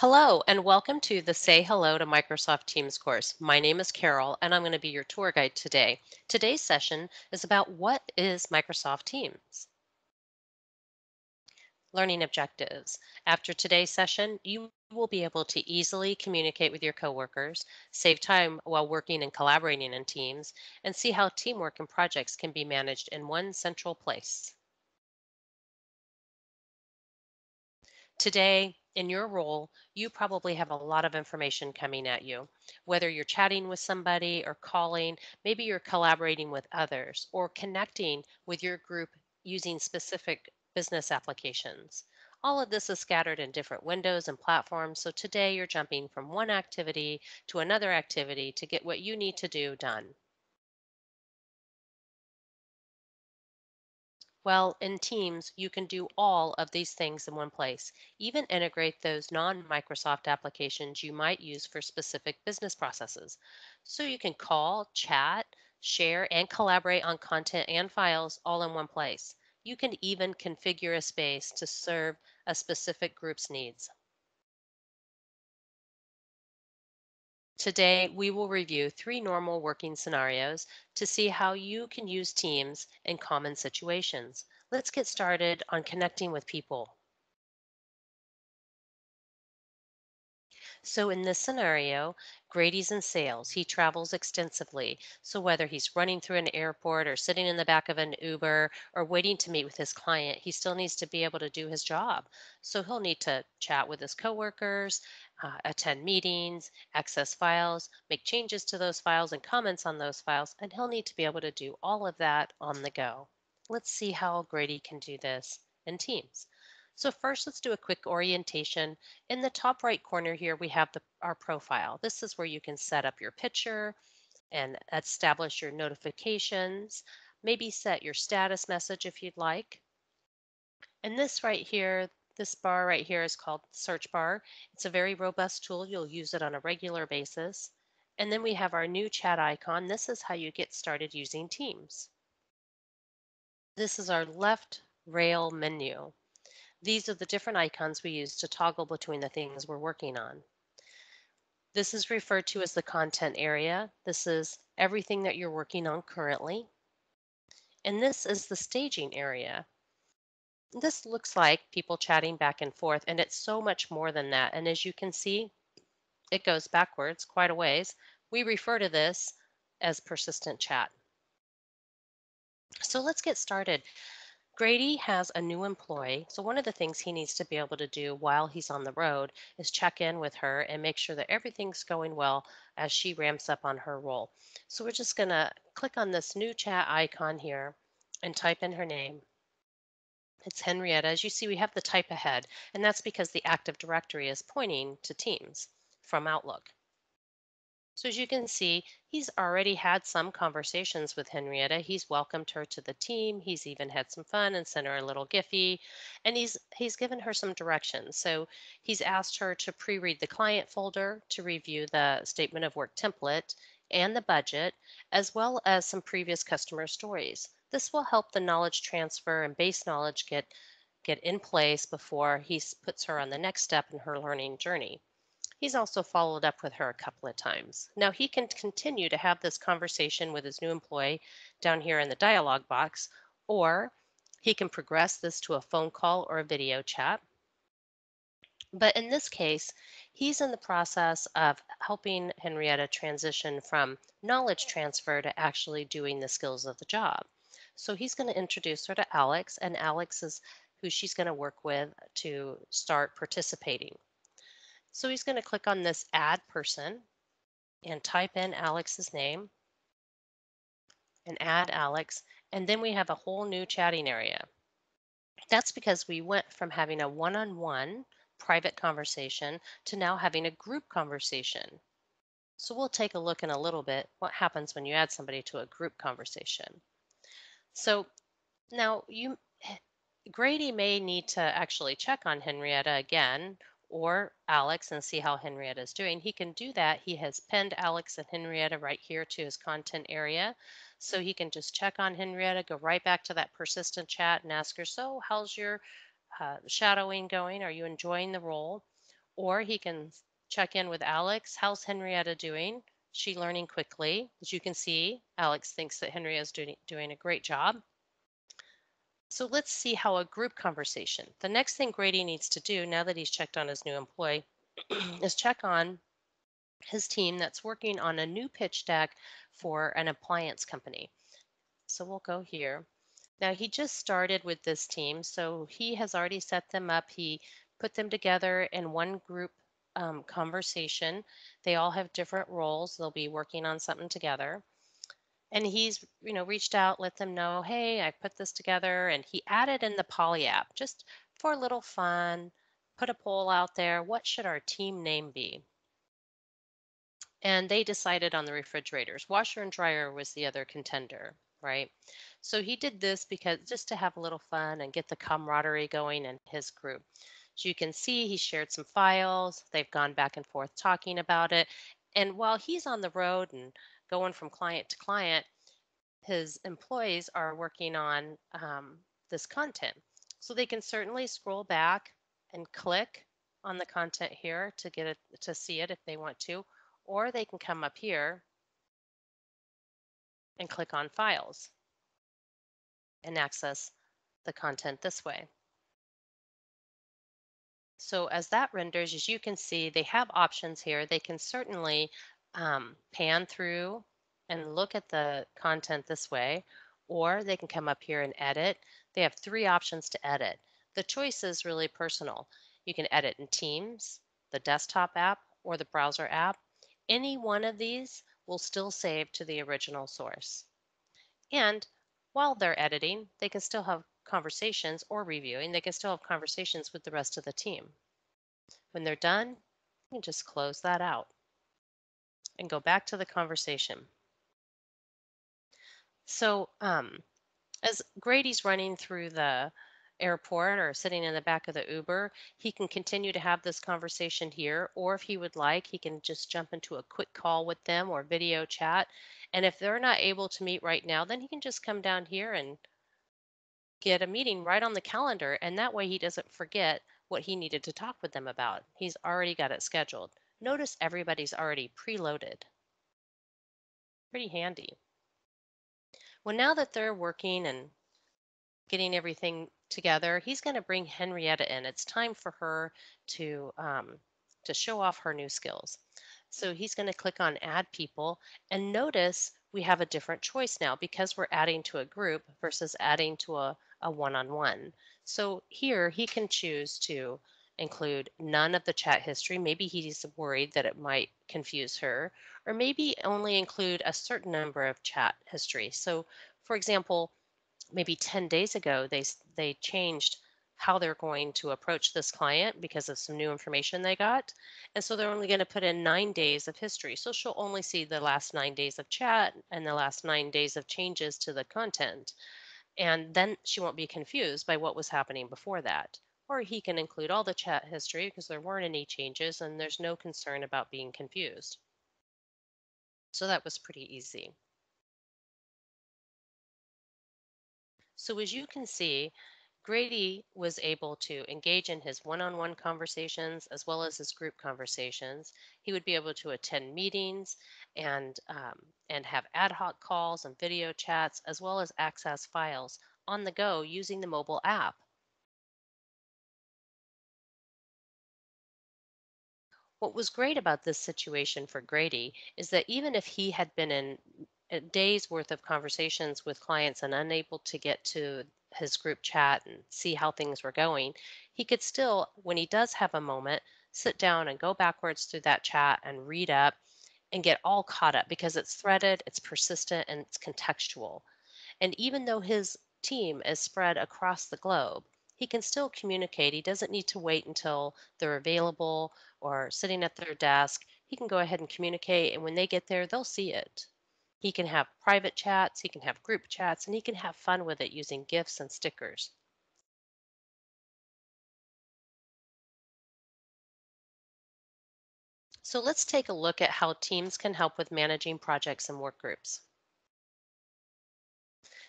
Hello, and welcome to the Say Hello to Microsoft Teams course. My name is Carol, and I'm going to be your tour guide today. Today's session is about what is Microsoft Teams. Learning objectives. After today's session, you will be able to easily communicate with your coworkers, save time while working and collaborating in teams, and see how teamwork and projects can be managed in one central place. Today, in your role, you probably have a lot of information coming at you. Whether you're chatting with somebody or calling, maybe you're collaborating with others or connecting with your group using specific business applications. All of this is scattered in different windows and platforms. So today you're jumping from one activity to another activity to get what you need to do done. Well, in Teams, you can do all of these things in one place, even integrate those non-Microsoft applications you might use for specific business processes. So you can call, chat, share, and collaborate on content and files all in one place. You can even configure a space to serve a specific group's needs. Today, we will review three normal working scenarios to see how you can use Teams in common situations. Let's get started on connecting with people. So in this scenario, Grady's in sales. He travels extensively. So whether he's running through an airport or sitting in the back of an Uber or waiting to meet with his client, he still needs to be able to do his job. So he'll need to chat with his coworkers, uh, attend meetings, access files, make changes to those files and comments on those files, and he'll need to be able to do all of that on the go. Let's see how Grady can do this in Teams. So first, let's do a quick orientation. In the top right corner here, we have the, our profile. This is where you can set up your picture and establish your notifications, maybe set your status message if you'd like. And this right here, this bar right here is called search bar. It's a very robust tool. You'll use it on a regular basis. And then we have our new chat icon. This is how you get started using Teams. This is our left rail menu. These are the different icons we use to toggle between the things we're working on. This is referred to as the content area. This is everything that you're working on currently. And this is the staging area. This looks like people chatting back and forth, and it's so much more than that. And as you can see, it goes backwards quite a ways. We refer to this as persistent chat. So let's get started. Grady has a new employee. So one of the things he needs to be able to do while he's on the road is check in with her and make sure that everything's going well as she ramps up on her role. So we're just going to click on this new chat icon here and type in her name. It's Henrietta. As you see, we have the type ahead, and that's because the Active Directory is pointing to Teams from Outlook. So as you can see, he's already had some conversations with Henrietta. He's welcomed her to the team. He's even had some fun and sent her a little Giphy, and he's he's given her some directions. So he's asked her to pre-read the client folder to review the statement of work template and the budget, as well as some previous customer stories. This will help the knowledge transfer and base knowledge get get in place before he puts her on the next step in her learning journey. He's also followed up with her a couple of times. Now he can continue to have this conversation with his new employee down here in the dialog box, or he can progress this to a phone call or a video chat. But in this case, he's in the process of helping Henrietta transition from knowledge transfer to actually doing the skills of the job. So he's going to introduce her to Alex, and Alex is who she's going to work with to start participating. So he's going to click on this add person and type in Alex's name and add Alex. And then we have a whole new chatting area. That's because we went from having a one-on-one -on -one private conversation to now having a group conversation. So we'll take a look in a little bit what happens when you add somebody to a group conversation. So now you Grady may need to actually check on Henrietta again or Alex and see how Henrietta is doing. He can do that. He has pinned Alex and Henrietta right here to his content area. So he can just check on Henrietta, go right back to that persistent chat and ask her, so how's your uh, shadowing going? Are you enjoying the role? Or he can check in with Alex. How's Henrietta doing? She learning quickly. As you can see, Alex thinks that Henrietta is doing, doing a great job. So let's see how a group conversation. The next thing Grady needs to do now that he's checked on his new employee is check on his team that's working on a new pitch deck for an appliance company. So we'll go here. Now he just started with this team, so he has already set them up. He put them together in one group um, conversation. They all have different roles. They'll be working on something together. And he's you know reached out let them know hey i put this together and he added in the Polly app just for a little fun put a poll out there what should our team name be? And they decided on the refrigerators. Washer and dryer was the other contender right? So he did this because just to have a little fun and get the camaraderie going in his group so you can see he shared some files they've gone back and forth talking about it and while he's on the road and going from client to client his employees are working on um, this content. So they can certainly scroll back and click on the content here to get it to see it if they want to, or they can come up here and click on files and access the content this way. So as that renders, as you can see, they have options here. They can certainly um, pan through and look at the content this way, or they can come up here and edit. They have three options to edit. The choice is really personal. You can edit in Teams, the desktop app, or the browser app. Any one of these will still save to the original source. And while they're editing, they can still have conversations or reviewing, they can still have conversations with the rest of the team. When they're done, you can just close that out and go back to the conversation. So um, as Grady's running through the airport or sitting in the back of the Uber, he can continue to have this conversation here, or if he would like, he can just jump into a quick call with them or video chat. And if they're not able to meet right now, then he can just come down here and get a meeting right on the calendar. And that way he doesn't forget what he needed to talk with them about. He's already got it scheduled. Notice everybody's already preloaded. Pretty handy. Well, now that they're working and getting everything together, he's going to bring Henrietta in. It's time for her to um, to show off her new skills. So he's going to click on Add People, and notice we have a different choice now because we're adding to a group versus adding to a, one-on-one. So here he can choose to include none of the chat history. Maybe he's worried that it might confuse her, or maybe only include a certain number of chat history. So for example, maybe 10 days ago, they, they changed how they're going to approach this client because of some new information they got. And so they're only going to put in nine days of history. So she'll only see the last nine days of chat and the last nine days of changes to the content. And then she won't be confused by what was happening before that. Or he can include all the chat history because there weren't any changes and there's no concern about being confused. So that was pretty easy. So as you can see, Grady was able to engage in his one-on-one conversations as well as his group conversations. He would be able to attend meetings and um, and have ad hoc calls and video chats as well as access files on the go using the mobile app. What was great about this situation for Grady is that even if he had been in a day's worth of conversations with clients and unable to get to his group chat and see how things were going, he could still, when he does have a moment, sit down and go backwards through that chat and read up and get all caught up because it's threaded, it's persistent, and it's contextual. And even though his team is spread across the globe, he can still communicate. He doesn't need to wait until they're available or sitting at their desk. He can go ahead and communicate, and when they get there, they'll see it. He can have private chats, he can have group chats, and he can have fun with it using GIFs and stickers. So let's take a look at how teams can help with managing projects and work groups.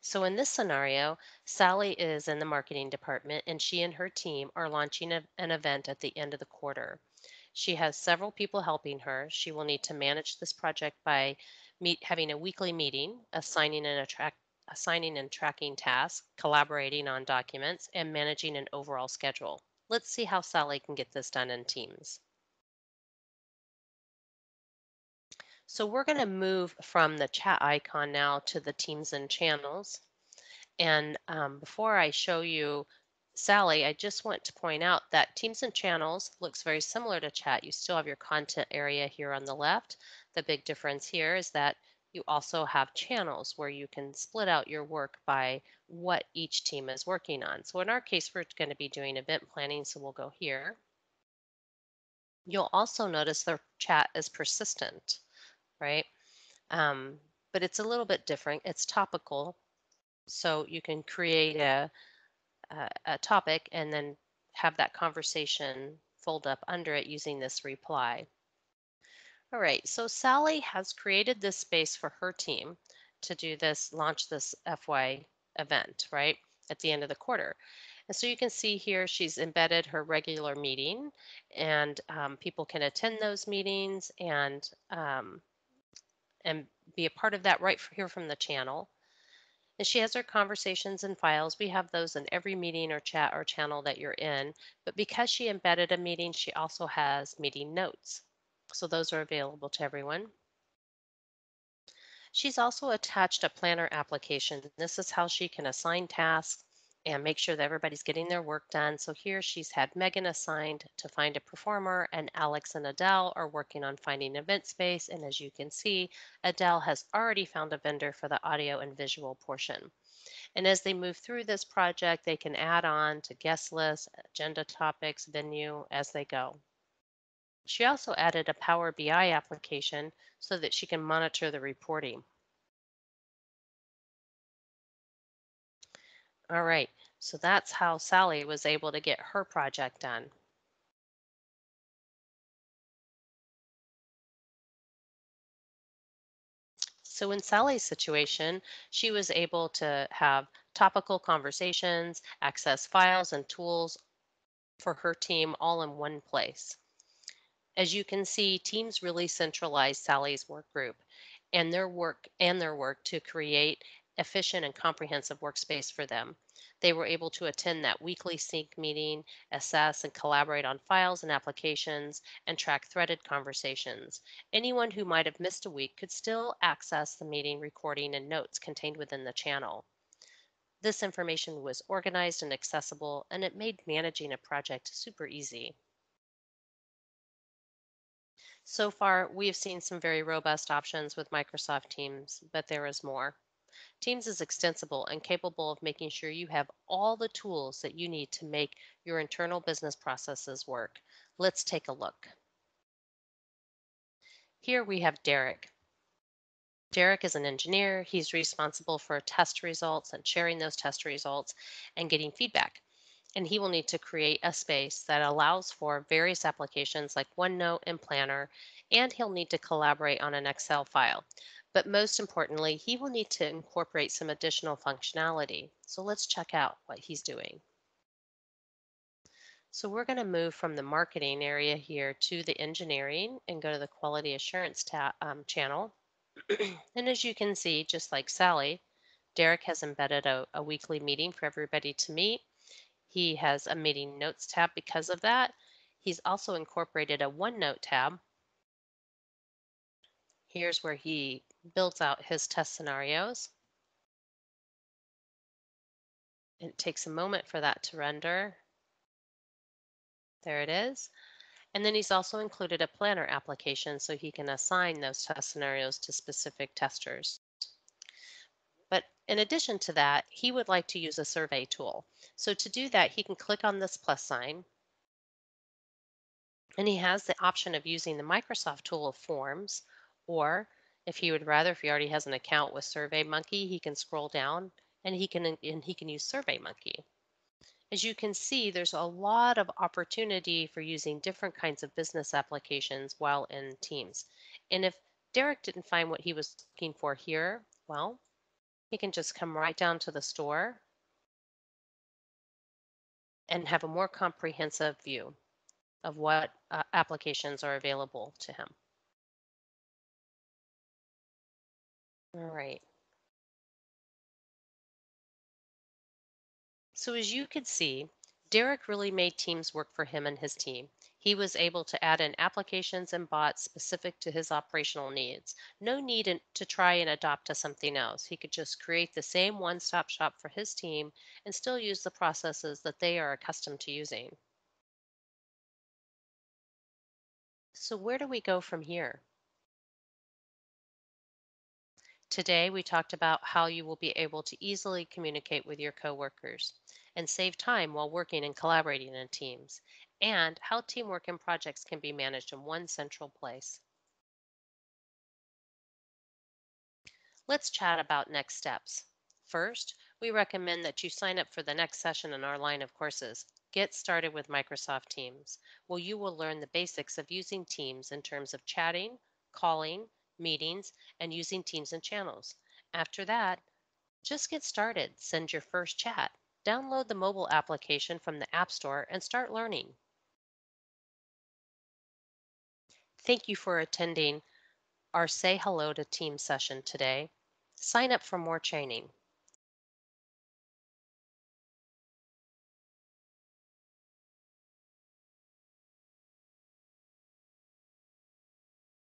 So, in this scenario, Sally is in the marketing department and she and her team are launching a- an event at the end of the quarter. She has several people helping her. She will need to manage this project by meet, having a weekly meeting, assigning and attract, assigning and tracking tasks, collaborating on documents, and managing an overall schedule. Let's see how Sally can get this done in teams. So we're going to move from the chat icon now to the teams and channels. And um, before I show you Sally, I just want to point out that Teams and Channels looks very similar to chat. You still have your content area here on the left. The big difference here is that you also have channels where you can split out your work by what each team is working on. So in our case, we're going to be doing event planning, so we'll go here. You'll also notice the chat is persistent, right? Um, but it's a little bit different. It's topical. So you can create a, a, a topic and then have that conversation fold up under it using this reply. All right, so Sally has created this space for her team to do this, launch this FY event, right, at the end of the quarter. And so you can see here she's embedded her regular meeting and um, people can attend those meetings and um, and be a part of that right here from the channel. And she has her conversations and files. We have those in every meeting or chat or channel that you're in. But because she embedded a meeting, she also has meeting notes. So those are available to everyone. She's also attached a planner application. This is how she can assign tasks and make sure that everybody's getting their work done. So here she's had Megan assigned to find a performer and Alex and Adele are working on finding event space. And as you can see, Adele has already found a vendor for the audio and visual portion. And as they move through this project, they can add on to guest lists, agenda topics, venue as they go. She also added a Power BI application so that she can monitor the reporting. All right, so that's how Sally was able to get her project done. So in Sally's situation, she was able to have topical conversations, access files and tools for her team all in one place. As you can see, teams really centralized Sally's work group and their work and their work to create efficient and comprehensive workspace for them. They were able to attend that weekly sync meeting, assess and collaborate on files and applications, and track threaded conversations. Anyone who might have missed a week could still access the meeting recording and notes contained within the channel. This information was organized and accessible, and it made managing a project super easy. So far, we have seen some very robust options with Microsoft Teams, but there is more. Teams is extensible and capable of making sure you have all the tools that you need to make your internal business processes work. Let's take a look. Here we have Derek. Derek is an engineer. He's responsible for test results and sharing those test results and getting feedback and he will need to create a space that allows for various applications like OneNote and Planner, and he'll need to collaborate on an Excel file. But most importantly, he will need to incorporate some additional functionality. So let's check out what he's doing. So we're going to move from the marketing area here to the engineering and go to the quality assurance um, channel. and as you can see, just like Sally, Derek has embedded a, a weekly meeting for everybody to meet he has a meeting notes tab because of that. He's also incorporated a OneNote tab. Here's where he builds out his test scenarios. It takes a moment for that to render. There it is. And then he's also included a planner application so he can assign those test scenarios to specific testers. But in addition to that, he would like to use a survey tool. So to do that, he can click on this plus sign. And he has the option of using the Microsoft tool of Forms, or if he would rather, if he already has an account with SurveyMonkey, he can scroll down and he can and he can use SurveyMonkey. As you can see, there's a lot of opportunity for using different kinds of business applications while in Teams. And if Derek didn't find what he was looking for here, well, He can just come right down to the store and have a more comprehensive view of what uh, applications are available to him. Right. So as you could see, Derek really made Teams work for him and his team. He was able to add in applications and bots specific to his operational needs. No need in- to try and adopt to something else. He could just create the same one stop shop for his team and still use the processes that they are accustomed to using. So, where do we go from here? Today, we talked about how you will be able to easily communicate with your coworkers and save time while working and collaborating in teams, and how teamwork and projects can be managed in one central place. Let's chat about next steps. First, we recommend that you sign up for the next session in our line of courses. Get started with Microsoft Teams, where you will learn the basics of using Teams in terms of chatting, calling, meetings, and using Teams and channels. After that, just get started. Send your first chat. Download the mobile application from the App Store and start learning. Thank you for attending our Say Hello to Teams session today. Sign up for more training.